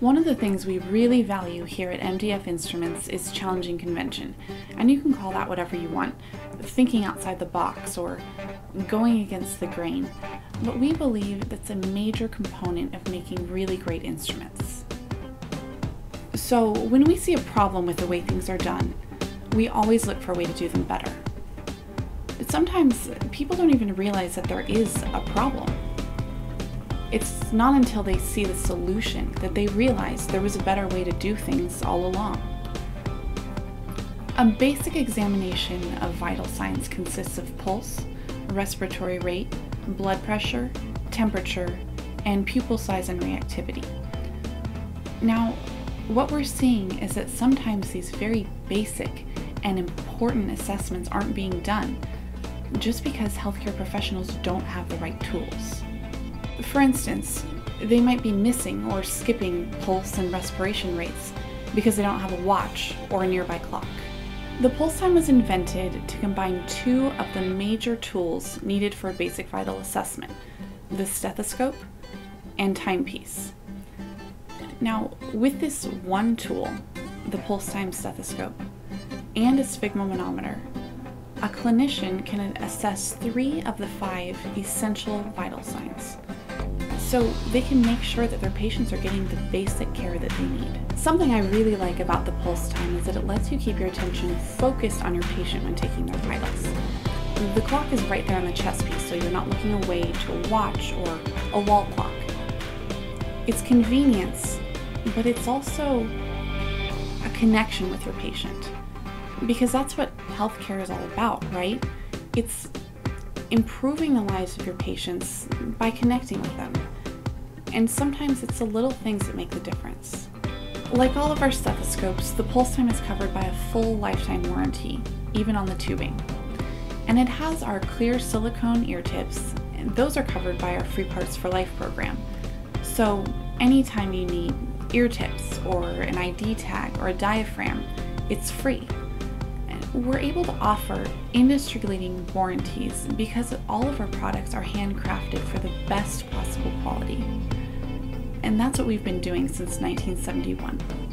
One of the things we really value here at MDF Instruments is challenging convention, and you can call that whatever you want thinking outside the box or going against the grain. But we believe that's a major component of making really great instruments. So, when we see a problem with the way things are done, we always look for a way to do them better. But sometimes people don't even realize that there is a problem. It's not until they see the solution that they realize there was a better way to do things all along. A basic examination of vital signs consists of pulse, respiratory rate, blood pressure, temperature, and pupil size and reactivity. Now, what we're seeing is that sometimes these very basic and important assessments aren't being done just because healthcare professionals don't have the right tools. For instance, they might be missing or skipping pulse and respiration rates because they don't have a watch or a nearby clock. The Pulsetime was invented to combine two of the major tools needed for a basic vital assessment the stethoscope and timepiece. Now, with this one tool, the Pulsetime stethoscope, and a sphygmomanometer, a clinician can assess three of the five essential vital signs. So they can make sure that their patients are getting the basic care that they need. Something I really like about the Pulsetime is that it lets you keep your attention focused on your patient when taking their vitals. The clock is right there on the chest piece, so you're not looking away to a watch or a wall clock. It's convenience, but it's also a connection with your patient because that's what healthcare is all about, right? It's improving the lives of your patients by connecting with them. And sometimes it's the little things that make the difference. Like all of our stethoscopes, the Pulsetime is covered by a full lifetime warranty, even on the tubing. And it has our clear silicone ear tips, and those are covered by our Free Parts for Life program. So anytime you need ear tips or an ID tag or a diaphragm, it's free we're able to offer industry leading warranties because all of our products are handcrafted for the best possible quality. And that's what we've been doing since 1971.